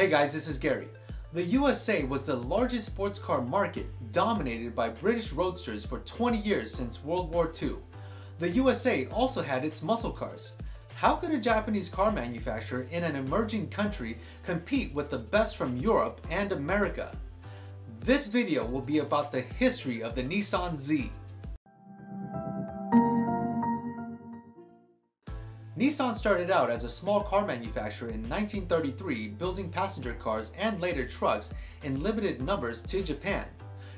Hey guys, this is Gary. The USA was the largest sports car market, dominated by British roadsters for 20 years since World War II. The USA also had its muscle cars. How could a Japanese car manufacturer in an emerging country compete with the best from Europe and America? This video will be about the history of the Nissan Z. Nissan started out as a small car manufacturer in 1933, building passenger cars and later trucks in limited numbers to Japan.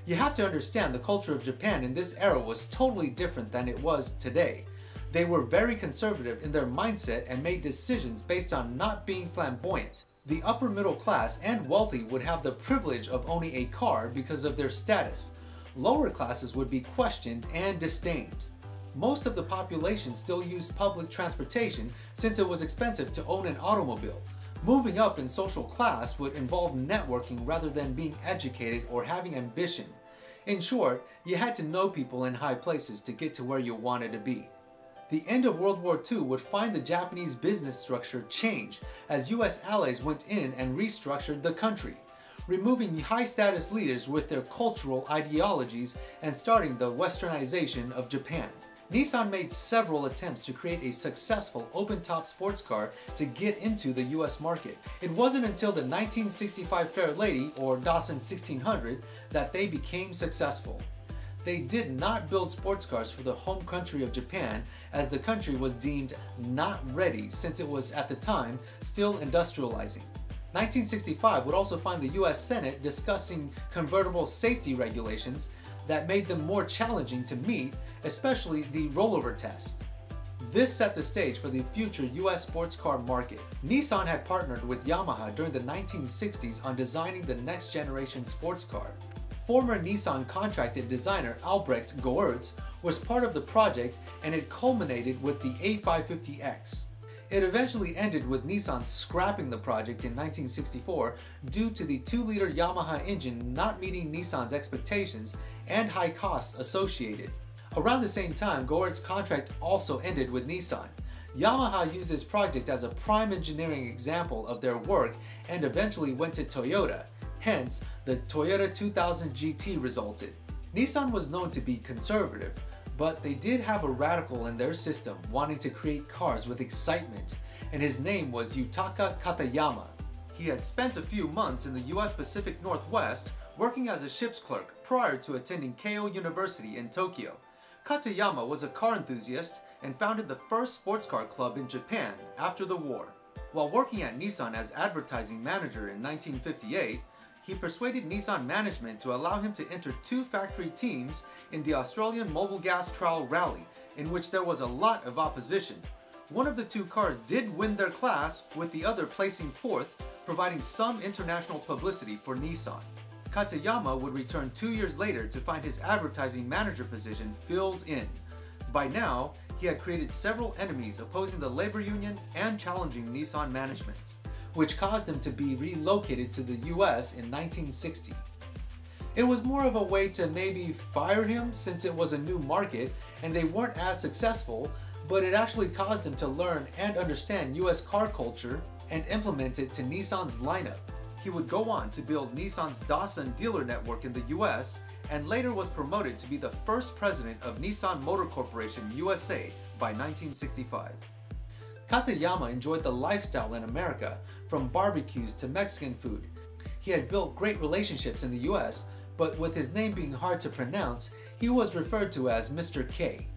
You have to understand the culture of Japan in this era was totally different than it was today. They were very conservative in their mindset and made decisions based on not being flamboyant. The upper middle class and wealthy would have the privilege of owning a car because of their status. Lower classes would be questioned and disdained most of the population still used public transportation since it was expensive to own an automobile. Moving up in social class would involve networking rather than being educated or having ambition. In short, you had to know people in high places to get to where you wanted to be. The end of World War II would find the Japanese business structure change as US allies went in and restructured the country, removing high status leaders with their cultural ideologies and starting the westernization of Japan. Nissan made several attempts to create a successful open-top sports car to get into the US market. It wasn't until the 1965 Fair Lady, or Datsun 1600, that they became successful. They did not build sports cars for the home country of Japan as the country was deemed not ready since it was at the time still industrializing. 1965 would also find the US Senate discussing convertible safety regulations that made them more challenging to meet, especially the rollover test. This set the stage for the future US sports car market. Nissan had partnered with Yamaha during the 1960s on designing the next generation sports car. Former Nissan contracted designer Albrecht Goertz was part of the project and it culminated with the A550X. It eventually ended with Nissan scrapping the project in 1964 due to the 2-liter Yamaha engine not meeting Nissan's expectations and high costs associated. Around the same time, Goertz's contract also ended with Nissan. Yamaha used this project as a prime engineering example of their work and eventually went to Toyota, hence the Toyota 2000 GT resulted. Nissan was known to be conservative, but they did have a radical in their system wanting to create cars with excitement, and his name was Yutaka Katayama. He had spent a few months in the US Pacific Northwest working as a ship's clerk prior to attending Keio University in Tokyo. Katayama was a car enthusiast and founded the first sports car club in Japan after the war. While working at Nissan as advertising manager in 1958, he persuaded Nissan management to allow him to enter two factory teams in the Australian Mobilgas Trial Rally, in which there was a lot of opposition. One of the two cars did win their class, with the other placing fourth, providing some international publicity for Nissan. Katayama would return two years later to find his advertising manager position filled in. By now, he had created several enemies opposing the labor union and challenging Nissan management which caused him to be relocated to the US in 1960. It was more of a way to maybe fire him since it was a new market and they weren't as successful, but it actually caused him to learn and understand US car culture and implement it to Nissan's lineup. He would go on to build Nissan's Datsun dealer network in the US and later was promoted to be the first president of Nissan Motor Corporation USA by 1965. Katayama enjoyed the lifestyle in America, from barbecues to Mexican food. He had built great relationships in the US, but with his name being hard to pronounce, he was referred to as Mr. K.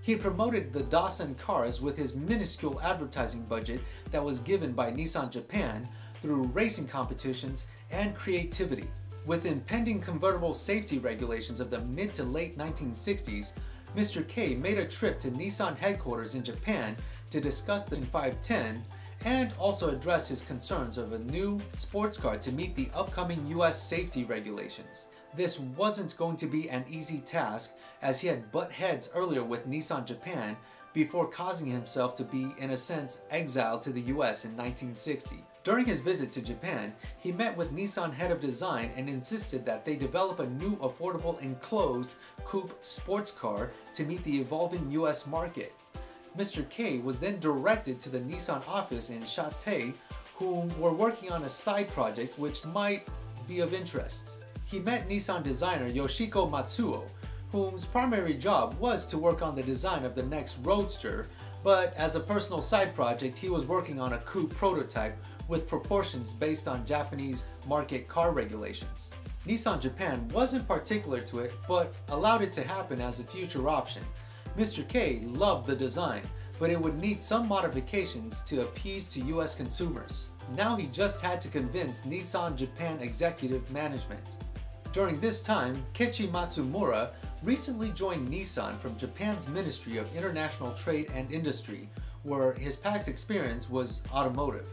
He promoted the Datsun cars with his minuscule advertising budget that was given by Nissan Japan through racing competitions and creativity. With impending convertible safety regulations of the mid to late 1960s, Mr. K made a trip to Nissan headquarters in Japan to discuss the 510 and also address his concerns of a new sports car to meet the upcoming US safety regulations. This wasn't going to be an easy task as he had butt heads earlier with Nissan Japan before causing himself to be, in a sense, exiled to the US in 1960. During his visit to Japan, he met with Nissan head of design and insisted that they develop a new affordable enclosed coupe sports car to meet the evolving US market. Mr. K was then directed to the Nissan office in Chate, whom were working on a side project which might be of interest. He met Nissan designer Yoshiko Matsuo, whose primary job was to work on the design of the next Roadster, but as a personal side project, he was working on a coupe prototype with proportions based on Japanese market car regulations. Nissan Japan wasn't particular to it, but allowed it to happen as a future option. Mr. K loved the design, but it would need some modifications to appease to US consumers. Now he just had to convince Nissan Japan executive management. During this time, Kechi Matsumura recently joined Nissan from Japan's Ministry of International Trade and Industry, where his past experience was automotive.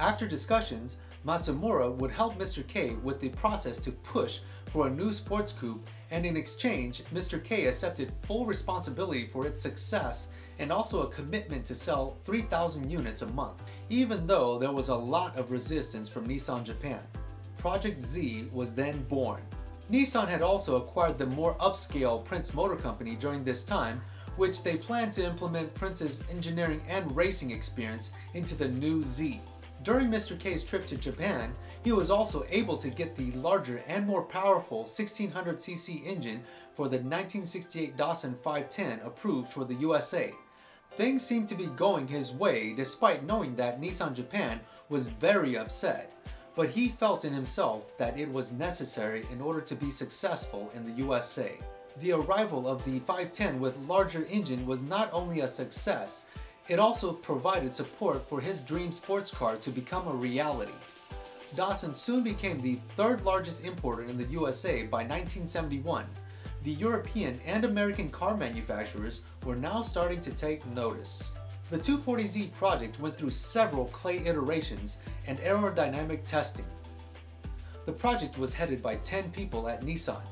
After discussions, Matsumura would help Mr. K with the process to push for a new sports coupe, and in exchange, Mr. K accepted full responsibility for its success and also a commitment to sell 3,000 units a month, even though there was a lot of resistance from Nissan Japan. Project Z was then born. Nissan had also acquired the more upscale Prince Motor Company during this time, which they planned to implement Prince's engineering and racing experience into the new Z. During Mr. K's trip to Japan, he was also able to get the larger and more powerful 1600cc engine for the 1968 Datsun 510 approved for the USA. Things seemed to be going his way despite knowing that Nissan Japan was very upset, but he felt in himself that it was necessary in order to be successful in the USA. The arrival of the 510 with larger engine was not only a success, it also provided support for his dream sports car to become a reality. Datsun soon became the third largest importer in the USA by 1971. The European and American car manufacturers were now starting to take notice. The 240Z project went through several clay iterations and aerodynamic testing. The project was headed by 10 people at Nissan.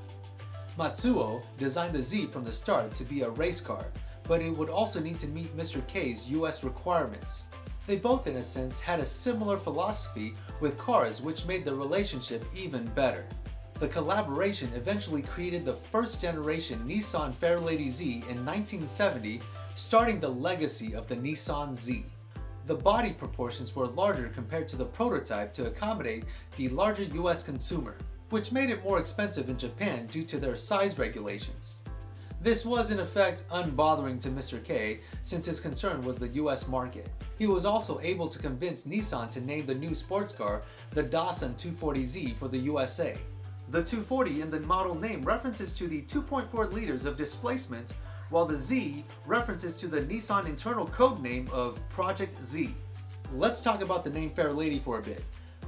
Matsuo designed the Z from the start to be a race car, but it would also need to meet Mr. K's US requirements. They both, in a sense, had a similar philosophy with cars which made the relationship even better. The collaboration eventually created the first generation Nissan Fairlady Z in 1970, starting the legacy of the Nissan Z. The body proportions were larger compared to the prototype to accommodate the larger US consumer, which made it more expensive in Japan due to their size regulations. This was in effect unbothering to Mr. K since his concern was the US market. He was also able to convince Nissan to name the new sports car the Datsun 240Z for the USA. The 240 in the model name references to the 2.4 liters of displacement, while the Z references to the Nissan internal code name of Project Z. Let's talk about the name Fair Lady for a bit.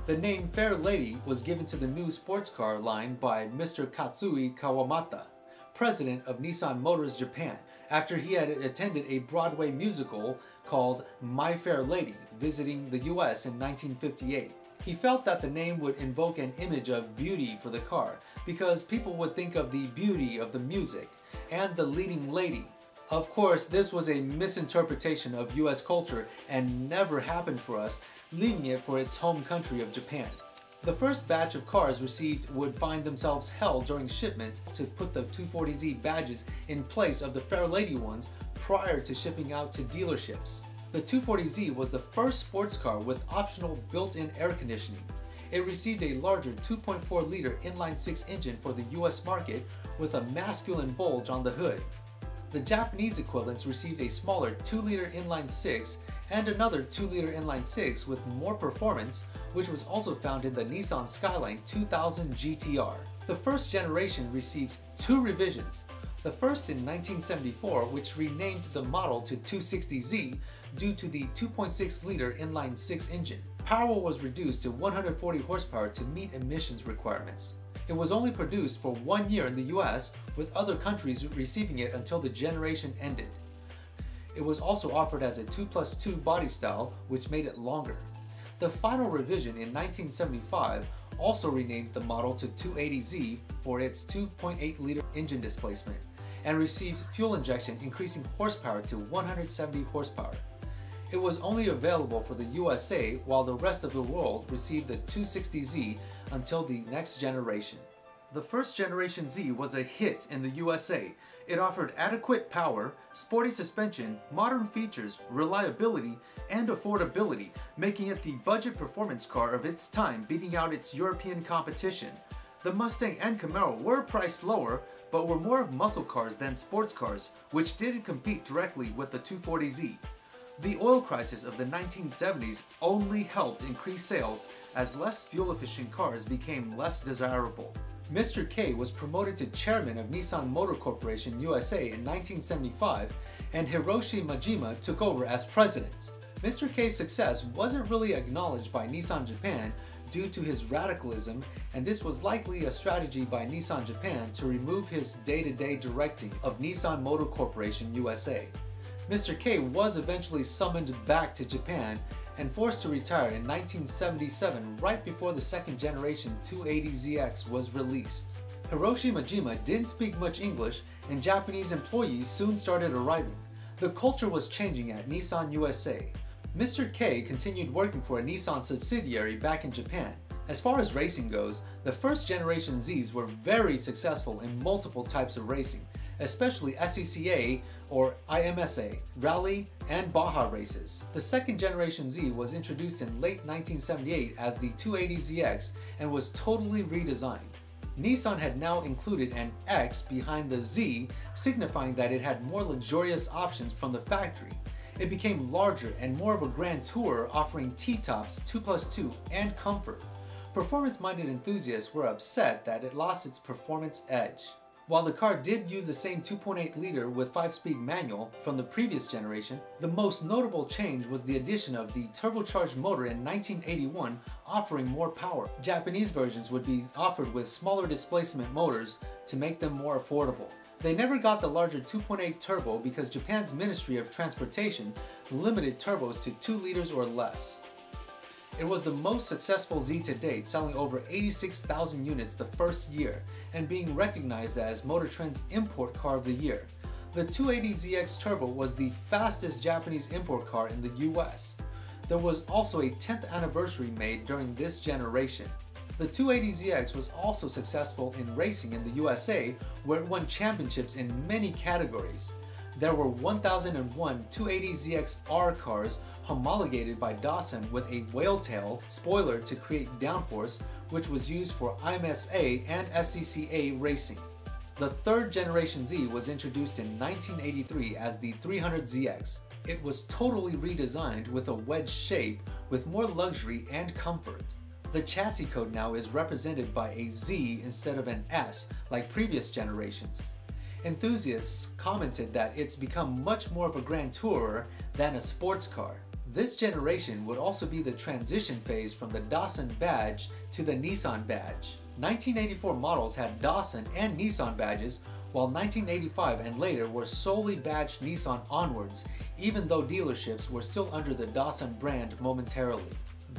The name Fair Lady was given to the new sports car line by Mr. Katsuji Kawamata president of Nissan Motors Japan after he had attended a Broadway musical called My Fair Lady, visiting the US in 1958. He felt that the name would invoke an image of beauty for the car because people would think of the beauty of the music and the leading lady. Of course, this was a misinterpretation of US culture and never happened for us, leaving it for its home country of Japan. The first batch of cars received would find themselves held during shipment to put the 240Z badges in place of the Fair Lady ones prior to shipping out to dealerships. The 240Z was the first sports car with optional built-in air conditioning. It received a larger 2.4 liter inline-six engine for the US market with a masculine bulge on the hood. The Japanese equivalents received a smaller 2 liter inline-six and another 2 liter inline-six with more performance which was also found in the Nissan Skyline 2000 GTR. The first generation received two revisions. The first in 1974, which renamed the model to 260Z due to the 2.6 liter inline 6 engine. Power was reduced to 140 horsepower to meet emissions requirements. It was only produced for one year in the US, with other countries receiving it until the generation ended. It was also offered as a 2 plus 2 body style, which made it longer. The final revision in 1975 also renamed the model to 280Z for its 2.8 liter engine displacement and received fuel injection increasing horsepower to 170 horsepower. It was only available for the USA while the rest of the world received the 260Z until the next generation. The first generation Z was a hit in the USA. It offered adequate power, sporty suspension, modern features, reliability, and affordability, making it the budget performance car of its time, beating out its European competition. The Mustang and Camaro were priced lower, but were more of muscle cars than sports cars, which didn't compete directly with the 240Z. The oil crisis of the 1970s only helped increase sales as less fuel-efficient cars became less desirable. Mr. K was promoted to chairman of Nissan Motor Corporation USA in 1975 and Hiroshi Majima took over as president. Mr. K's success wasn't really acknowledged by Nissan Japan due to his radicalism and this was likely a strategy by Nissan Japan to remove his day-to-day -day directing of Nissan Motor Corporation USA. Mr. K was eventually summoned back to Japan and forced to retire in 1977 right before the second generation 280ZX was released. Hiroshi Majima didn't speak much English and Japanese employees soon started arriving. The culture was changing at Nissan USA. Mr. K continued working for a Nissan subsidiary back in Japan. As far as racing goes, the first generation Zs were very successful in multiple types of racing, especially SCCA or IMSA, rally, and Baja races. The second generation Z was introduced in late 1978 as the 280ZX and was totally redesigned. Nissan had now included an X behind the Z, signifying that it had more luxurious options from the factory. It became larger and more of a grand tour offering T-tops, 2 plus 2, and comfort. Performance-minded enthusiasts were upset that it lost its performance edge. While the car did use the same 2.8 liter with 5-speed manual from the previous generation, the most notable change was the addition of the turbocharged motor in 1981 offering more power. Japanese versions would be offered with smaller displacement motors to make them more affordable. They never got the larger 2.8 turbo because Japan's Ministry of Transportation limited turbos to 2 liters or less. It was the most successful Z to date, selling over 86,000 units the first year and being recognized as Motor Trend's Import Car of the Year. The 280ZX Turbo was the fastest Japanese import car in the US. There was also a 10th anniversary made during this generation. The 280ZX was also successful in racing in the USA where it won championships in many categories. There were 1001 280ZX-R cars homologated by Datsun with a whale tail spoiler to create downforce which was used for IMSA and SCCA racing. The third generation Z was introduced in 1983 as the 300ZX. It was totally redesigned with a wedge shape with more luxury and comfort. The chassis code now is represented by a Z instead of an S like previous generations. Enthusiasts commented that it's become much more of a grand tourer than a sports car. This generation would also be the transition phase from the Datsun badge to the Nissan badge. 1984 models had Datsun and Nissan badges, while 1985 and later were solely badged Nissan onwards, even though dealerships were still under the Datsun brand momentarily.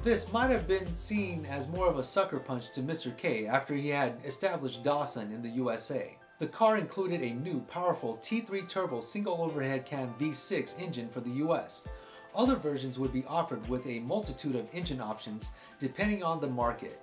This might have been seen as more of a sucker punch to Mr. K after he had established Datsun in the USA. The car included a new powerful T3 turbo single overhead cam V6 engine for the US. Other versions would be offered with a multitude of engine options depending on the market.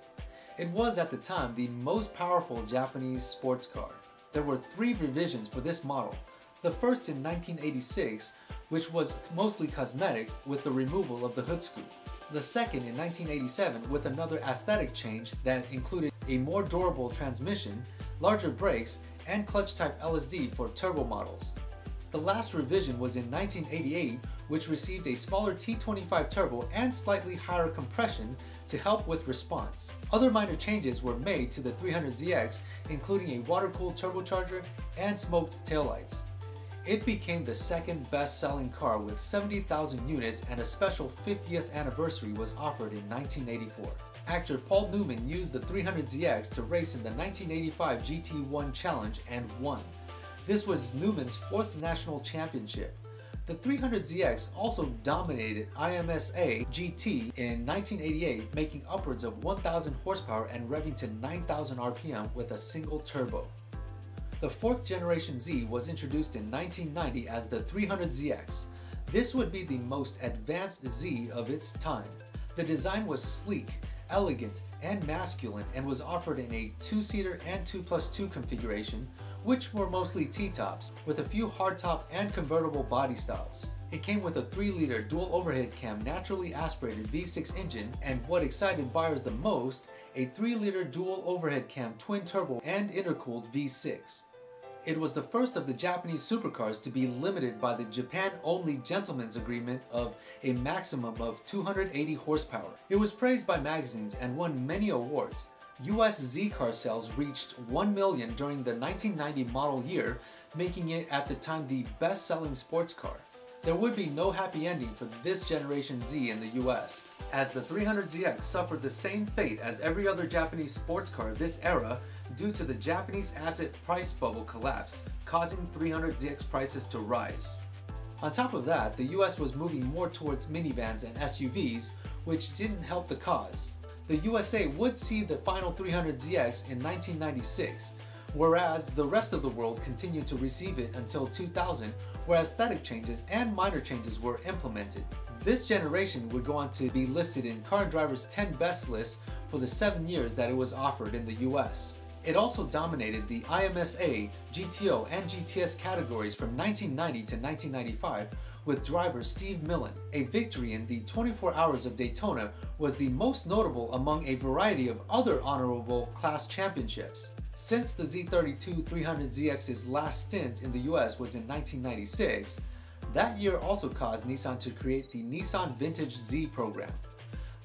It was at the time the most powerful Japanese sports car. There were three revisions for this model. The first in 1986, which was mostly cosmetic with the removal of the hood scoop the second in 1987 with another aesthetic change that included a more durable transmission, larger brakes, and clutch type LSD for turbo models. The last revision was in 1988 which received a smaller T25 turbo and slightly higher compression to help with response. Other minor changes were made to the 300ZX including a water-cooled turbocharger and smoked taillights. It became the second best-selling car with 70,000 units and a special 50th anniversary was offered in 1984. Actor Paul Newman used the 300ZX to race in the 1985 GT1 Challenge and won. This was Newman's fourth national championship. The 300ZX also dominated IMSA GT in 1988, making upwards of 1,000 horsepower and revving to 9,000 RPM with a single turbo. The fourth generation Z was introduced in 1990 as the 300ZX. This would be the most advanced Z of its time. The design was sleek, elegant and masculine and was offered in a 2-seater and 2 plus 2 configuration, which were mostly T-tops, with a few hardtop and convertible body styles. It came with a 3-liter dual overhead cam naturally aspirated V6 engine and what excited buyers the most, a 3-liter dual overhead cam twin turbo and intercooled V6. It was the first of the Japanese supercars to be limited by the Japan-only gentleman's agreement of a maximum of 280 horsepower. It was praised by magazines and won many awards. US Z car sales reached 1 million during the 1990 model year, making it at the time the best-selling sports car. There would be no happy ending for this generation Z in the US, as the 300ZX suffered the same fate as every other Japanese sports car of this era due to the Japanese asset price bubble collapse, causing 300ZX prices to rise. On top of that, the US was moving more towards minivans and SUVs, which didn't help the cause. The USA would see the final 300ZX in 1996, whereas the rest of the world continued to receive it until 2000, where aesthetic changes and minor changes were implemented. This generation would go on to be listed in Car and Driver's 10 Best list for the 7 years that it was offered in the US. It also dominated the IMSA, GTO, and GTS categories from 1990 to 1995 with driver Steve Millen. A victory in the 24 Hours of Daytona was the most notable among a variety of other honorable class championships. Since the Z32 300ZX's last stint in the US was in 1996, that year also caused Nissan to create the Nissan Vintage Z program.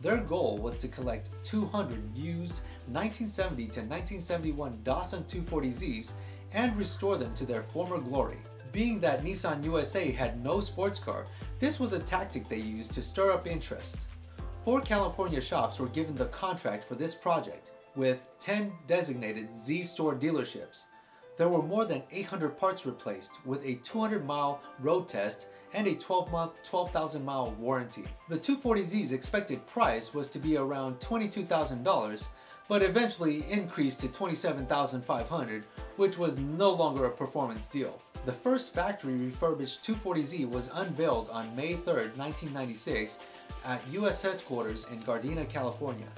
Their goal was to collect 200 used 1970 to 1971 Datsun 240Zs and restore them to their former glory. Being that Nissan USA had no sports car, this was a tactic they used to stir up interest. Four California shops were given the contract for this project, with 10 designated Z-Store dealerships. There were more than 800 parts replaced with a 200 mile road test and a 12-month, 12,000 mile warranty. The 240Z's expected price was to be around $22,000, but eventually increased to 27,500, which was no longer a performance deal. The first factory refurbished 240Z was unveiled on May 3, 1996 at US headquarters in Gardena, California.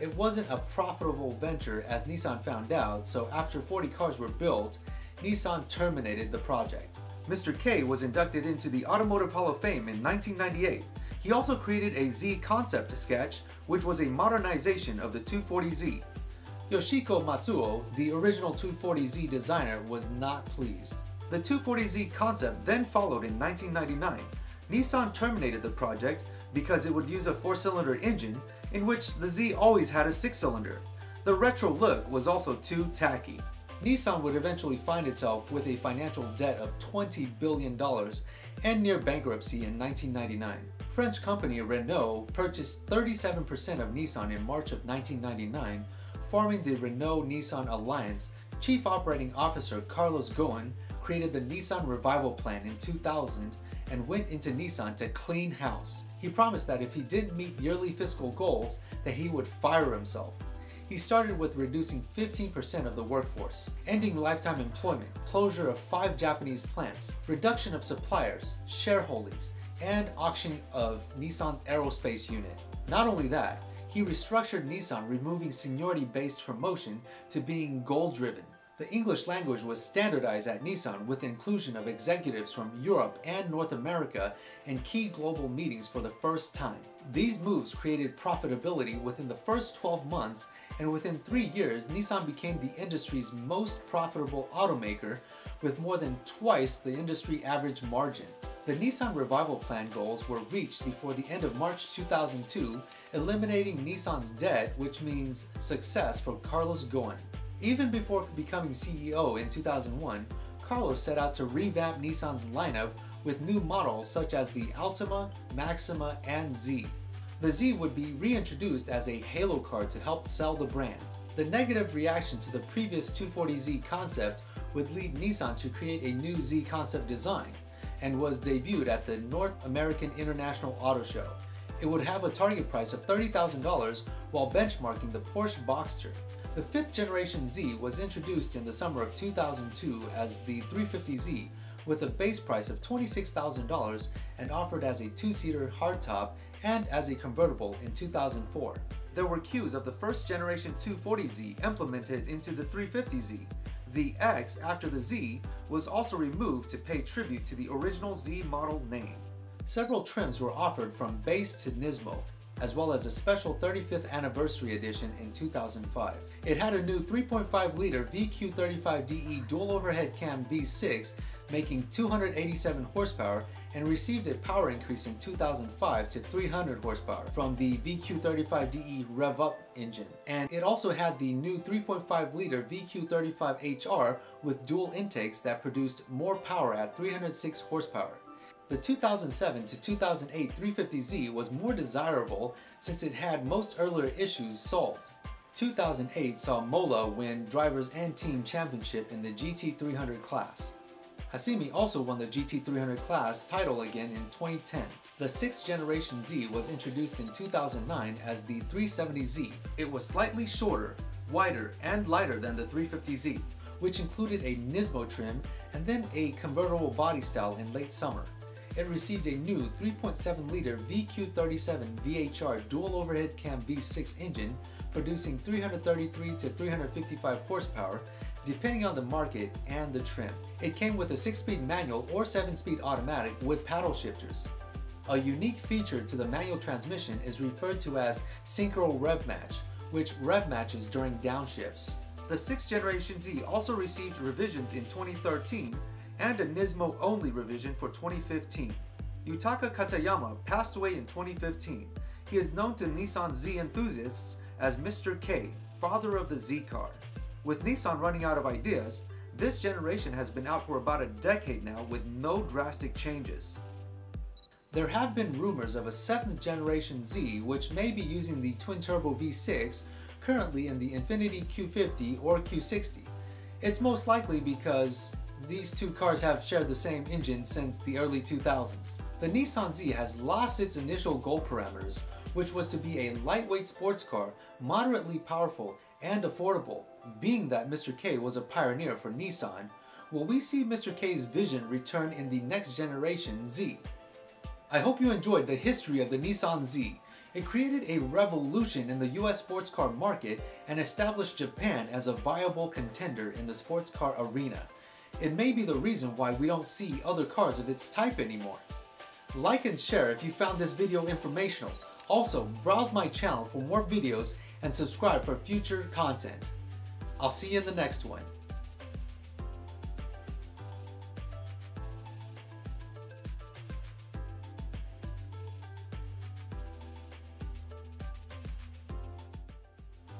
It wasn't a profitable venture as Nissan found out, so after 40 cars were built, Nissan terminated the project. Mr. K was inducted into the Automotive Hall of Fame in 1998. He also created a Z concept sketch, which was a modernization of the 240Z. Yoshiko Matsuo, the original 240Z designer, was not pleased. The 240Z concept then followed in 1999. Nissan terminated the project because it would use a four-cylinder engine in which the Z always had a six-cylinder. The retro look was also too tacky. Nissan would eventually find itself with a financial debt of $20 billion and near bankruptcy in 1999. French company Renault purchased 37% of Nissan in March of 1999, forming the Renault-Nissan Alliance. Chief Operating Officer Carlos Ghosn created the Nissan Revival Plan in 2000 and went into Nissan to clean house. He promised that if he didn't meet yearly fiscal goals, that he would fire himself. He started with reducing 15% of the workforce, ending lifetime employment, closure of five Japanese plants, reduction of suppliers, shareholdings, and auctioning of Nissan's aerospace unit. Not only that, he restructured Nissan removing seniority-based promotion to being goal-driven. The English language was standardized at Nissan with inclusion of executives from Europe and North America in key global meetings for the first time. These moves created profitability within the first 12 months and within 3 years Nissan became the industry's most profitable automaker with more than twice the industry average margin. The Nissan Revival Plan goals were reached before the end of March 2002, eliminating Nissan's debt which means success for Carlos Ghosn. Even before becoming CEO in 2001, Carlos set out to revamp Nissan's lineup with new models such as the Altima, Maxima, and Z. The Z would be reintroduced as a halo car to help sell the brand. The negative reaction to the previous 240Z concept would lead Nissan to create a new Z concept design and was debuted at the North American International Auto Show. It would have a target price of $30,000 while benchmarking the Porsche Boxster. The fifth generation Z was introduced in the summer of 2002 as the 350Z with a base price of $26,000 and offered as a two-seater hardtop and as a convertible in 2004. There were cues of the first generation 240Z implemented into the 350Z. The X after the Z was also removed to pay tribute to the original Z model name. Several trims were offered from base to Nismo, as well as a special 35th anniversary edition in 2005. It had a new 3.5 liter VQ35DE dual overhead cam V6 making 287 horsepower and received a power increase in 2005 to 300 horsepower from the VQ35DE Rev Up engine. And it also had the new 3.5 liter VQ35HR with dual intakes that produced more power at 306 horsepower. The 2007 to 2008 350Z was more desirable since it had most earlier issues solved. 2008 saw Mola win Drivers and Team Championship in the GT300 class. Hasemi also won the GT300 class title again in 2010. The 6th generation Z was introduced in 2009 as the 370Z. It was slightly shorter, wider, and lighter than the 350Z, which included a Nismo trim and then a convertible body style in late summer. It received a new 3.7 liter VQ37 VHR dual overhead cam V6 engine producing 333 to 355 horsepower depending on the market and the trim. It came with a 6-speed manual or 7-speed automatic with paddle shifters. A unique feature to the manual transmission is referred to as synchro rev match, which rev matches during downshifts. The 6th generation Z also received revisions in 2013 and a Nismo only revision for 2015. Yutaka Katayama passed away in 2015. He is known to Nissan Z enthusiasts as Mr. K, father of the Z car. With Nissan running out of ideas, this generation has been out for about a decade now with no drastic changes. There have been rumors of a 7th generation Z which may be using the twin-turbo V6 currently in the Infiniti Q50 or Q60. It's most likely because these two cars have shared the same engine since the early 2000s. The Nissan Z has lost its initial goal parameters, which was to be a lightweight sports car, moderately powerful, and affordable. Being that Mr. K was a pioneer for Nissan, will we see Mr. K's vision return in the next generation Z? I hope you enjoyed the history of the Nissan Z. It created a revolution in the US sports car market and established Japan as a viable contender in the sports car arena. It may be the reason why we don't see other cars of its type anymore. Like and share if you found this video informational. Also, browse my channel for more videos and subscribe for future content. I'll see you in the next one.